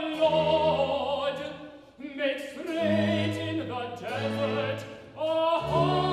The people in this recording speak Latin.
Lord, makes great in the desert a home.